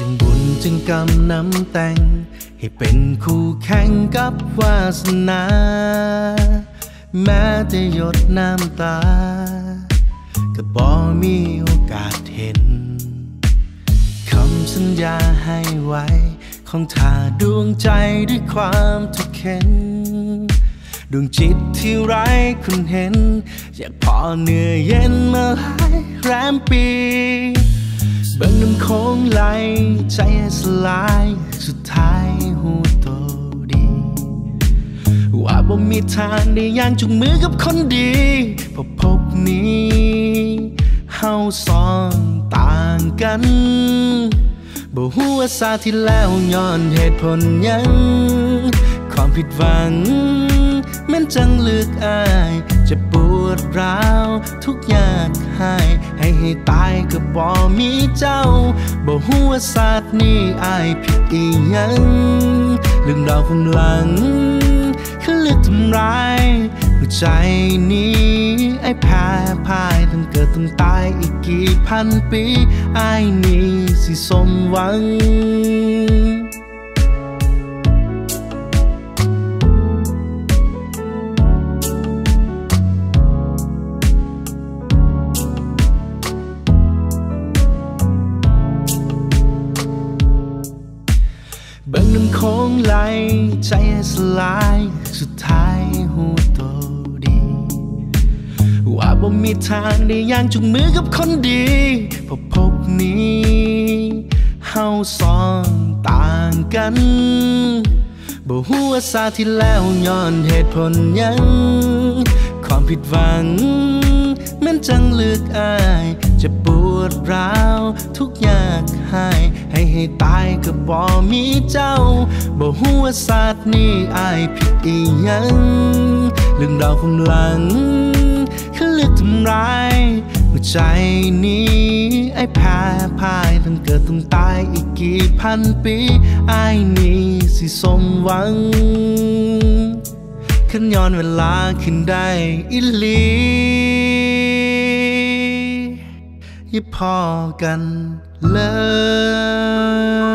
จึงบุญจึงกรรมน้ำแต่ง ให้เป็นคู่แข่งกับวาสนา แม้จะหยดน้ำตา ก็บอมีโอกาสเห็น คำสัญญาให้ไว้ ของเธอดวงใจด้วยความทุกข์เข็นดวงจิตที่ไร้คุณเห็น อยากพอเหนื่อยเย็นมาหลายแรมปี เบิ่งน้ำโค้งไหลใจสลายสุดท้ายหูโตดี ว่าบ่มีทางได้ย่างจุงมือกับคนดีพอพบนี้เฮาสองต่างกันบ่ฮู้ว่าสาที่แล้วย้อนเหตุผลยัง ความผิดหวังแมันจังเลือกอายจะป ดร้าว ทุกอย่างให้ให้ให้ตายก็บ่มีเจ้า บ่ฮู้ว่าศาสตร์นี้อายผิดอีหยังเรื่องราวของหลัง คือเลือกทำร้ายหัวใจนี้ไอ้แพ้พ่ายต้งเกิดต้งตายอีกกี่พันปีไอ้นี่สิสมหวัง เบิ่งน้ำโค้งไหลใจสลายสุดท้ายหูโตดี ว่าบ่มีทางได้ย่างจุงมือกับคนดีพอพบนี้เฮาสองต่างกันบ่ฮู้ว่าที่แล้วย้อนเหตุผลยัง ความผิดหวังมันจังเลือกอาย จะปวดร้าวทุกอย่างให้ให้ให้ตายก็บ่มีเจ้าบ่ฮู้ว่าศาสตร์นี้อายผิดอีหยังเรื่องราวของหลังคือเลือกทำร้ายหัวใจนี้ไอ้แพ้พ่ายต้งเกิดต้องตายอีกกี่พันปีไอ้นี่สิสมหวังขันย้อนเวลาขึ้นได้อิลี ให้พอกันเลย